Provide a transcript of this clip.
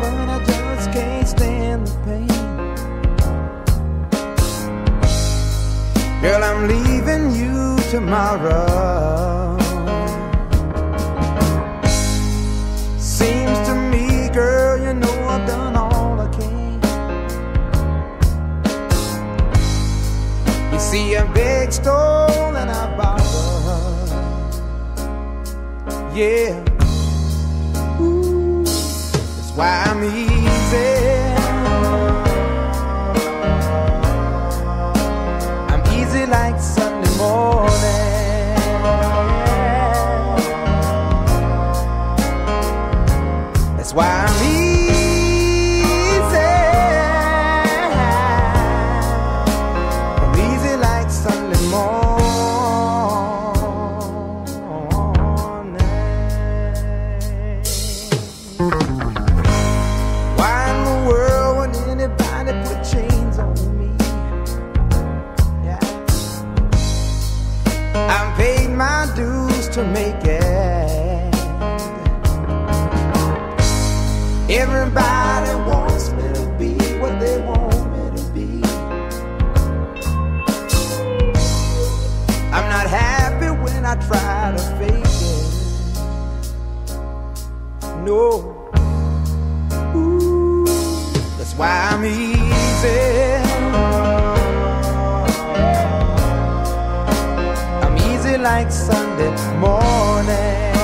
but I just can't stand the pain. Girl, I'm leaving you tomorrow. Seems to me, girl, you know I've done all I can. You see, a big stole and I borrowed. Yeah. Why I'm easy. To make it. Everybody wants me to be what they want me to be. I'm not happy when I try to fake it. No. Ooh, that's why I'm easy. Like Sunday morning.